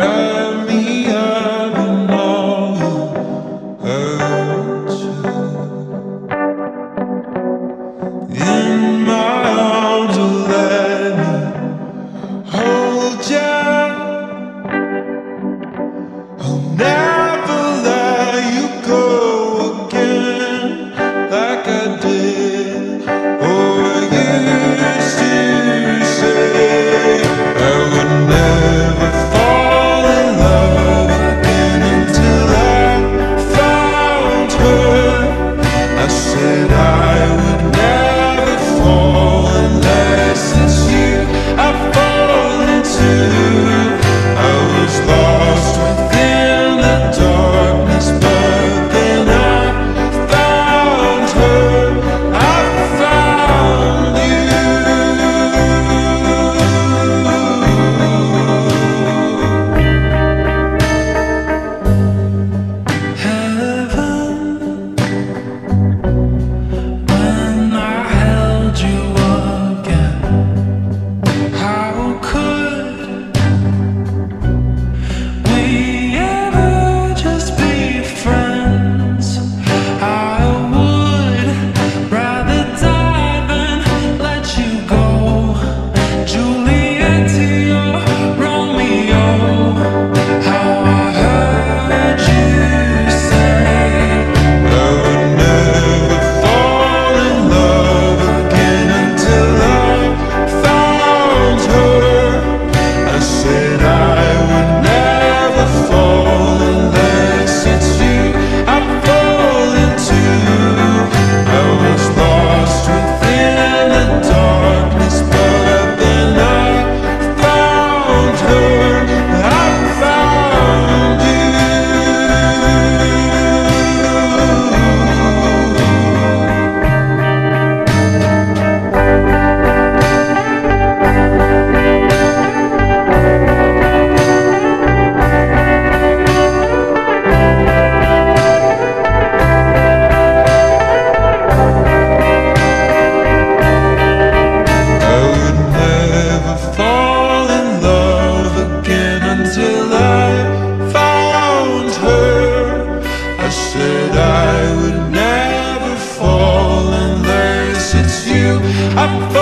said I would up.